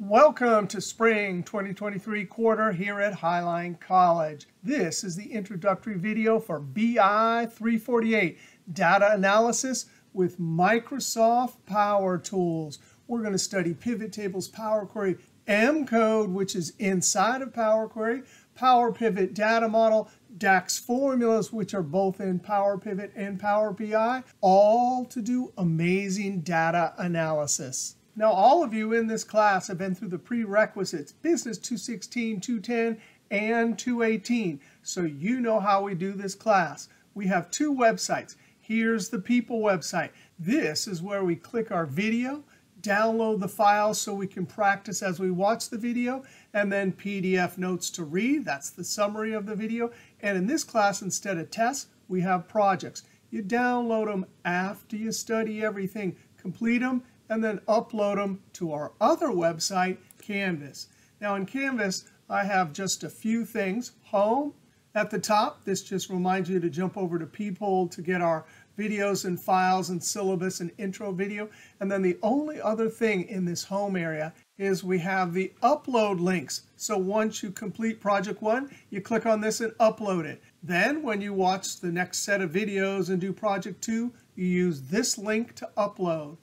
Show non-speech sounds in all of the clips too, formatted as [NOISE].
Welcome to Spring 2023 quarter here at Highline College. This is the introductory video for BI 348, Data Analysis with Microsoft Power Tools. We're going to study Pivot Tables, Power Query, M Code, which is inside of Power Query, Power Pivot Data Model, DAX formulas, which are both in Power Pivot and Power BI, all to do amazing data analysis. Now, all of you in this class have been through the prerequisites, Business 216, 210, and 218. So you know how we do this class. We have two websites. Here's the People website. This is where we click our video, download the files so we can practice as we watch the video, and then PDF notes to read. That's the summary of the video. And in this class, instead of tests, we have projects. You download them after you study everything, complete them, and then upload them to our other website, Canvas. Now in Canvas, I have just a few things. Home at the top. This just reminds you to jump over to People to get our videos and files and syllabus and intro video. And then the only other thing in this home area is we have the upload links. So once you complete project one, you click on this and upload it. Then when you watch the next set of videos and do project two, you use this link to upload.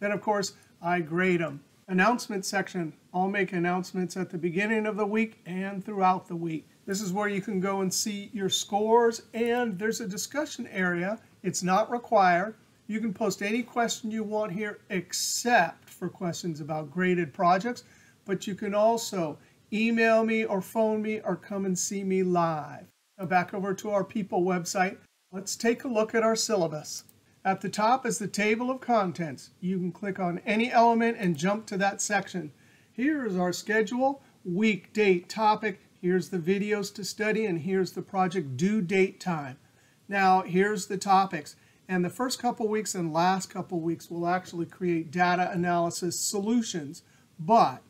Then, of course, I grade them. Announcement section. I'll make announcements at the beginning of the week and throughout the week. This is where you can go and see your scores. And there's a discussion area. It's not required. You can post any question you want here except for questions about graded projects. But you can also email me or phone me or come and see me live. Now back over to our People website. Let's take a look at our syllabus. At the top is the table of contents. You can click on any element and jump to that section. Here is our schedule, week, date, topic. Here's the videos to study, and here's the project due date time. Now, here's the topics. And the first couple weeks and last couple weeks will actually create data analysis solutions. But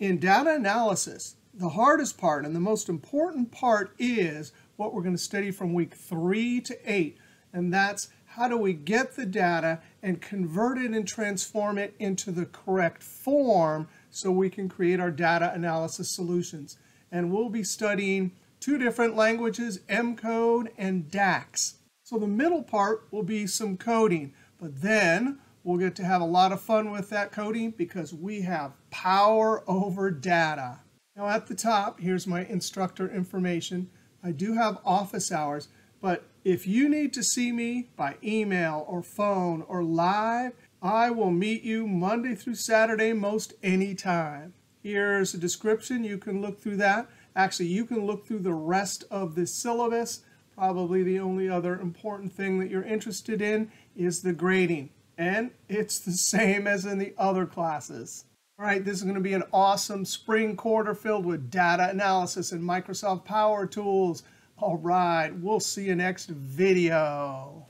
in data analysis, the hardest part and the most important part is what we're going to study from week 3 to 8. And that's how do we get the data and convert it and transform it into the correct form so we can create our data analysis solutions. And we'll be studying two different languages, M code and DAX. So the middle part will be some coding. But then we'll get to have a lot of fun with that coding because we have power over data. Now at the top, here's my instructor information. I do have office hours. But if you need to see me by email or phone or live, I will meet you Monday through Saturday most anytime. Here's a description. You can look through that. Actually, you can look through the rest of the syllabus. Probably the only other important thing that you're interested in is the grading. And it's the [LAUGHS] same as in the other classes. All right, this is going to be an awesome spring quarter filled with data analysis and Microsoft Power Tools. All right, we'll see you next video.